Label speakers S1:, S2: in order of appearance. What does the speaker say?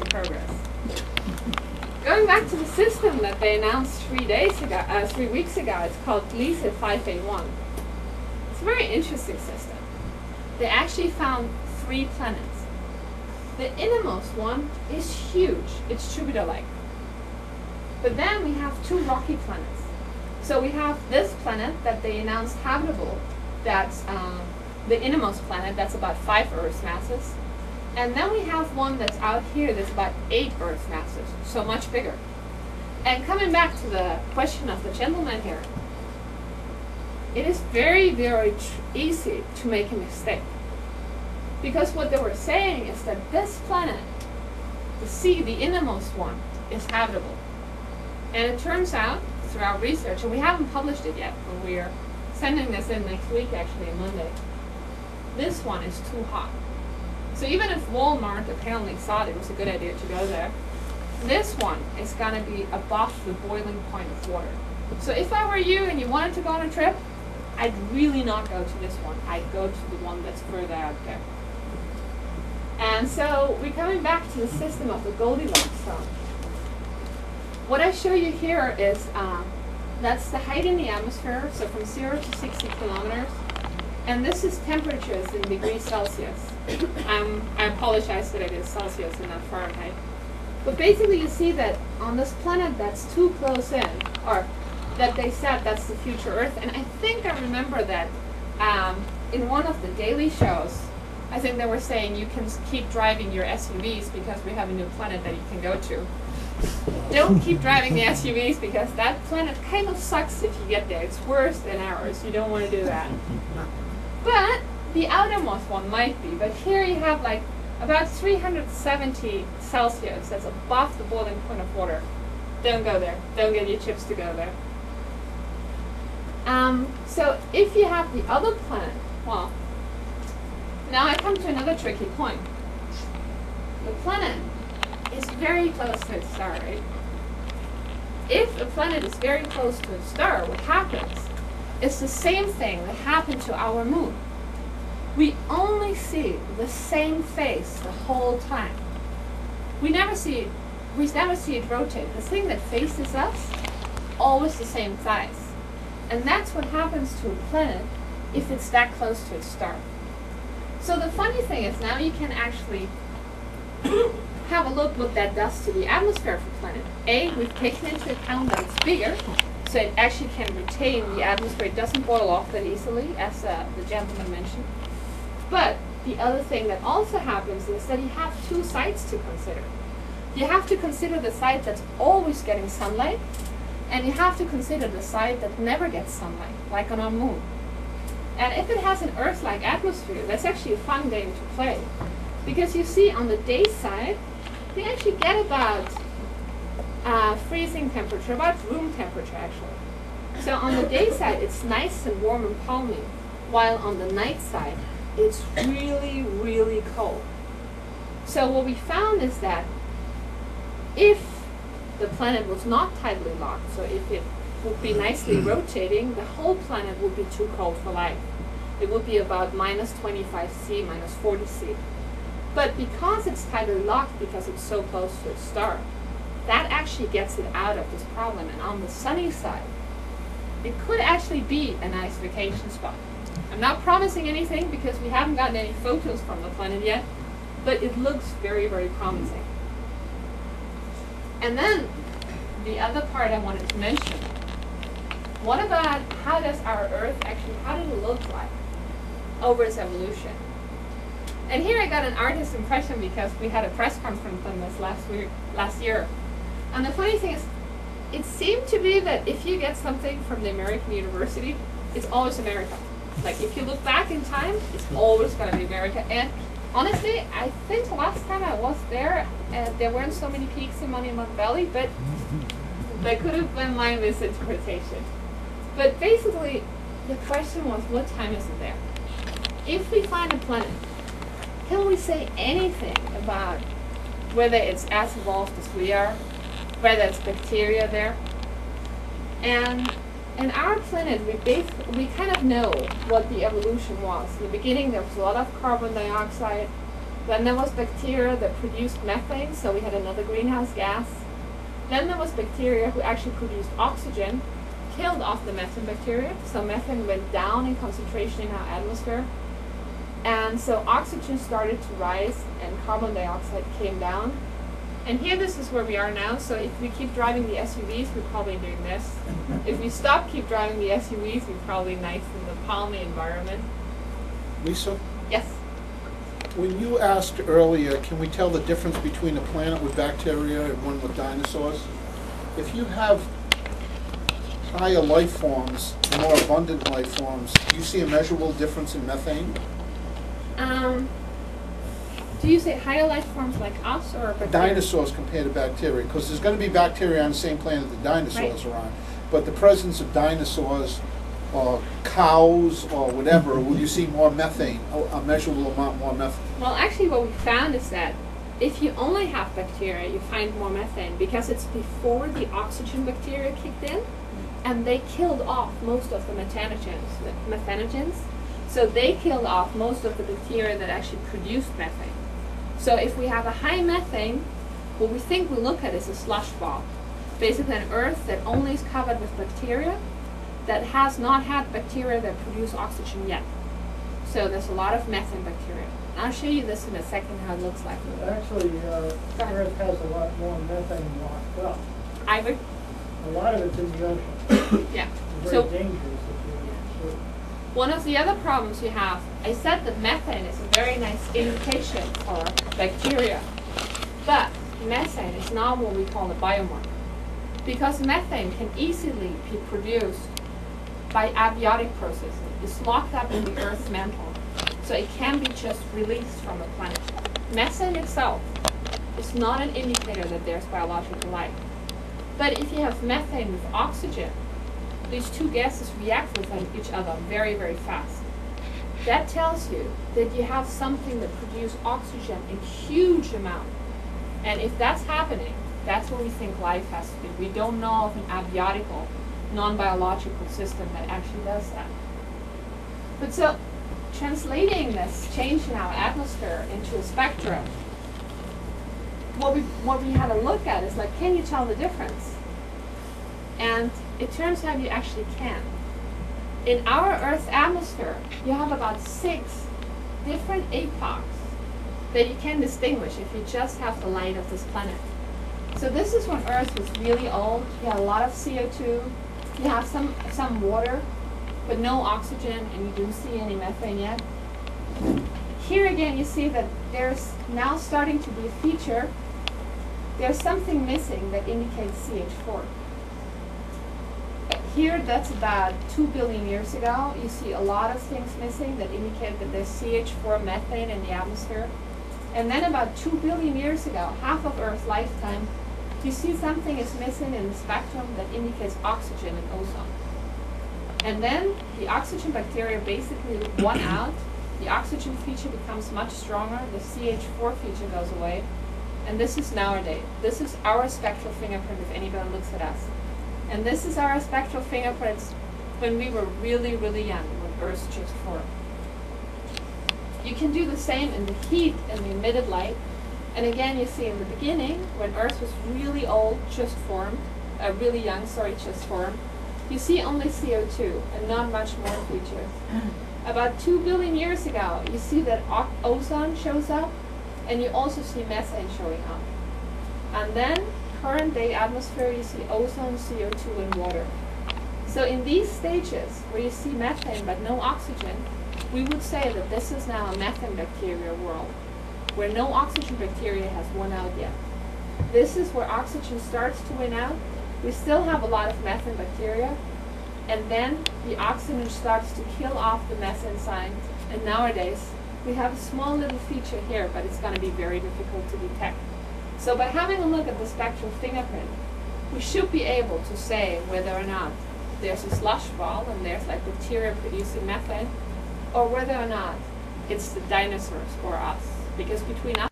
S1: in progress. Going back to the system that they announced three days ago, uh, three weeks ago, it's called Gliese 581. It's a very interesting system. They actually found three planets. The innermost one is huge. It's Jupiter-like. But then we have two rocky planets. So we have this planet that they announced habitable. That's um, the innermost planet. That's about five Earth masses. And then we have one that's out here that's about eight Earth masses, so much bigger. And coming back to the question of the gentleman here, it is very, very easy to make a mistake. Because what they were saying is that this planet, the C, the innermost one, is habitable. And it turns out, through our research, and we haven't published it yet, but we are sending this in next week, actually, Monday, this one is too hot. So even if Walmart apparently thought it was a good idea to go there, this one is going to be above the boiling point of water. So if I were you and you wanted to go on a trip, I'd really not go to this one. I'd go to the one that's further out there. And so we're coming back to the system of the Goldilocks zone. What I show you here is um, that's the height in the atmosphere, so from 0 to 60 kilometers. And this is temperatures in degrees Celsius. Um, I apologize that it is Celsius and not Fahrenheit. But basically you see that on this planet that's too close in, or that they said that's the future Earth, and I think I remember that um, in one of the daily shows, I think they were saying you can keep driving your SUVs because we have a new planet that you can go to. Don't keep driving the SUVs because that planet kind of sucks if you get there. It's worse than ours. You don't want to do that. But the outermost one might be. But here you have like about 370 Celsius. That's above the boiling point of water. Don't go there. Don't get your chips to go there. Um, so if you have the other planet, well, now I come to another tricky point. The planet is very close to its star, right? If a planet is very close to its star, what happens is the same thing that happened to our moon. We only see the same face the whole time. We never see it, we never see it rotate. The thing that faces us, always the same size. And that's what happens to a planet if it's that close to its star. So the funny thing is now you can actually have a look what that does to the atmosphere of a planet. A, we've taken into account that it's bigger, so it actually can retain the atmosphere. It doesn't boil off that easily, as uh, the gentleman mentioned. But the other thing that also happens is that you have two sites to consider. You have to consider the site that's always getting sunlight, and you have to consider the site that never gets sunlight, like on our moon. And if it has an Earth-like atmosphere, that's actually a fun game to play. Because you see on the day side, you actually get about uh, freezing temperature, about room temperature actually. So on the day side, it's nice and warm and palmy, while on the night side, it's really, really cold. So what we found is that if the planet was not tidally locked, so if it would be nicely rotating, the whole planet would be too cold for life. It would be about minus 25 C, minus 40 C. But because it's tidally locked, because it's so close to its star, that actually gets it out of this problem. And on the sunny side, it could actually be a nice vacation spot. I'm not promising anything because we haven't gotten any photos from the planet yet, but it looks very, very promising. And then the other part I wanted to mention, what about how does our Earth actually, how did it look like over its evolution? And here I got an artist's impression because we had a press conference on this last week, last year. And the funny thing is, it seemed to be that if you get something from the American university, it's always America. Like if you look back in time, it's always going to be America. And honestly, I think last time I was there, uh, there weren't so many peaks in Monument Valley, but that could have been my misinterpretation. But basically, the question was, what time is it there? If we find a planet, can we say anything about whether it's as evolved as we are, whether it's bacteria there? And in our planet, we bas- we kind of know what the evolution was. In the beginning, there was a lot of carbon dioxide. Then there was bacteria that produced methane, so we had another greenhouse gas. Then there was bacteria who actually produced oxygen, killed off the methane bacteria, so methane went down in concentration in our atmosphere. And so oxygen started to rise and carbon dioxide came down. And here this is where we are now. So if we keep driving the SUVs, we're probably doing this. If we stop keep driving the SUVs, we're probably nice in the palmy environment.
S2: Lisa,
S1: Yes.
S2: when you asked earlier, can we tell the difference between a planet with bacteria and one with dinosaurs? If you have higher life forms, more abundant life forms, do you see a measurable difference in methane?
S1: Um, do you say higher life forms like us or bacteria?
S2: Dinosaurs compared to bacteria, because there's gonna be bacteria on the same planet that dinosaurs are on. But the presence of dinosaurs, or cows, or whatever, will you see more methane, a a measurable amount more methane?
S1: Well, actually, what we found is that if you only have bacteria, you find more methane because it's before the oxygen bacteria kicked in, and they killed off most of the methanogens. The methanogens. So they killed off most of the bacteria that actually produced methane. So if we have a high methane, what we think we look at is a slush ball, basically an Earth that only is covered with bacteria, that has not had bacteria that produce oxygen yet. So there's a lot of methane bacteria. I'll show you this in a second how it looks like.
S3: Actually, uh, Earth has a lot more methane locked up.
S1: I would,
S3: A lot of it's in the ocean.
S1: yeah.
S3: It's
S1: So-
S3: dangerous
S1: One of the other problems you have, I said that methane is a very nice indication for bacteria. But methane is not what we call a biomarker. Because methane can easily be produced by abiotic processes. It's locked up in the Earth's mantle. So it can be just released from the planet. Methane itself is not an indicator that there's biological life. But if you have methane with oxygen, these two gases react with each other very, very fast. That tells you that you have something that produces oxygen in huge amount. And if that's happening, that's what we think life has to do. We don't know of an abiotical, non-biological system that actually does that. But so, translating this change in our atmosphere into a spectrum, what we what we had a look at is like, can you tell the difference? And it turns out you actually can. In our Earth's atmosphere, you have about six different epochs that you can distinguish if you just have the light of this planet. So this is when Earth was really old. You had a lot of CO2. You have some some water, but no oxygen, and you don't see any methane yet. Here again, you see that there's now starting to be a feature. There's something missing that indicates CH4. Here, that's about 2 billion years ago. You see a lot of things missing that indicate that there's CH4 methane in the atmosphere. And then about 2 billion years ago, half of Earth's lifetime, you see something is missing in the spectrum that indicates oxygen and ozone. And then the oxygen bacteria basically won out. The oxygen feature becomes much stronger. The CH4 feature goes away. And this is nowadays. This is our spectral fingerprint if anybody looks at us. And this is our spectral fingerprints when we were really, really young, when Earth just formed. You can do the same in the heat and the emitted light. And again, you see in the beginning, when Earth was really old, just formed, uh, really young, sorry, just formed, you see only CO2 and not much more features. About 2 billion years ago, you see that ozone shows up, and you also see methane showing up. And then, current day atmosphere, you see ozone, CO2, and water. So in these stages, where you see methane but no oxygen, we would say that this is now a methane bacteria world, where no oxygen bacteria has won out yet. This is where oxygen starts to win out. We still have a lot of methane bacteria, and then the oxygen starts to kill off the methane side. And nowadays, we have a small little feature here, but it's going to be very difficult to detect. So by having a look at the spectral fingerprint, we should be able to say whether or not there's a slush ball and there's like bacteria producing methane, or whether or not it's the dinosaurs or us. Because between us